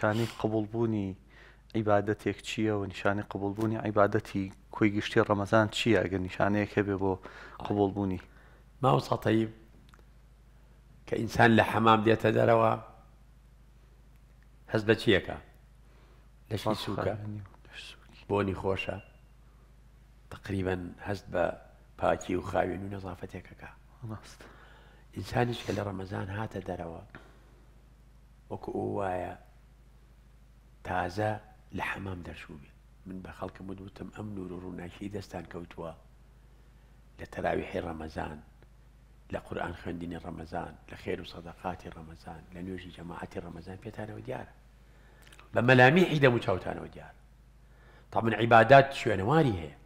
نیشانەی قبولبوونی عیباەتێک چییە و نیشانەی قبولبوونی عیباەتی کۆی گشتی ڕەمەزان چییە؟ ئەگە نیشانەیەک هەبێ بۆ قبولبوونی ماوەسا تەیب کە ئینسان لە حەمام دێتە دەرەوە هەست بە چیەکە؟ لەشی سووکە؟ بۆنی خۆشە تقریبان هەست بە پاکی و خاوێن و نەزافەتێکەکە. ئینسانیش کە لە ڕەمەزان هاتە دەرەوە وەکو ئەو وایە تازە لە حەمام دەرچوو بێت من بە خەڵکە مدوتم ئەم نور و ڕووناکی دەستان کەوتووە لە تەراویحی ڕەمەزان لە قورآان خوێندنی ڕەمەزان لە خێر و سەدەقاتی ڕەمەزان لە نوێژی جەماعەتی ڕەمەزان پێتانەوە دیارە بە مەلامیحی دەمو چاوتانەوە دیار. تا من عیبادات شوێنەواری هەیە.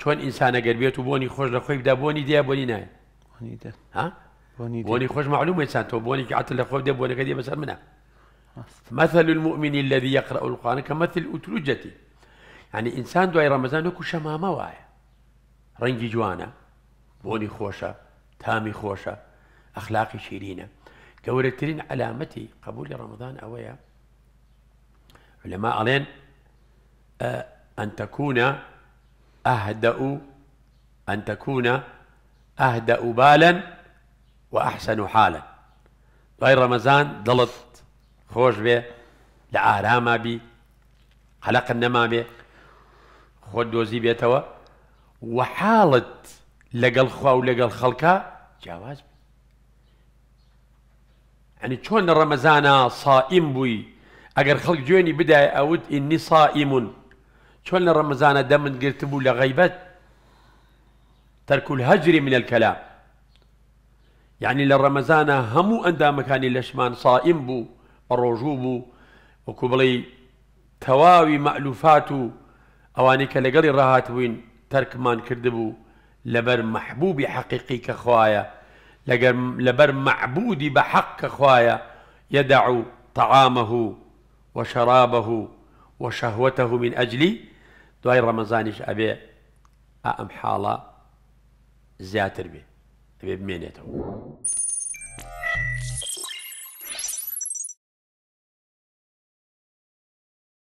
چۆن ئینسانە گەربێت و بۆنی خۆش لە خۆی بدا بۆنی دیا بۆنی نایە بۆنی خۆش معلوم ئینسان تۆ بۆنی عتل لە خۆ دێ بۆنەکە دێ بەسەر منە. مثل المؤمن الذي يقرأ القرآن كمثل أترجتي يعني إنسان دوای رمضان وكو شمامة وايا ڕەنگی جوانە بۆنی خۆشە تامی خۆشە ئەخلاقی شیرینە گەورەترین علامەتی قبولی ڕەمەدان ئەوەیە. لەما ئەڵێن أن تكون أهدأ أن تكون أهدأ بالا وأحسن حالا. غير رمضان ضلت خوش به لعاراما بي خلق النما به خود دوزي بيتوا وحالت لەگەڵ خوا و لەگەڵ خەڵکە جیاواز ئەنی چۆن لە ڕەمەزانە سائیم بووی؟ ئەگەر خەڵک جوێنی بدای ئەوت ئینی سائیمون. چۆن لە ڕەمەزانە دەمن گرتبوو لە غیبەت تەرک الهەجری من الكلام یعنی لە ڕەمەزانە هەموو ئەندامەکانی لەشمان سائیم بوو. ڕۆژوو بوو وەکو بڵێ تەواوی مەعلوفات و ئەوانەی کە لەگەڵی ڕاهات بووین تەرکمان کردبوو لەبەر محبوبی حەقیقی کە لەبەر معبودی بە حەق کە يدع طعامه وشرابه وشهوته من أجلي دوای ڕەمەزانیش ئەبێ ئەم حاڵە زیاتر بێ ئەبێ بمێنێتەوە.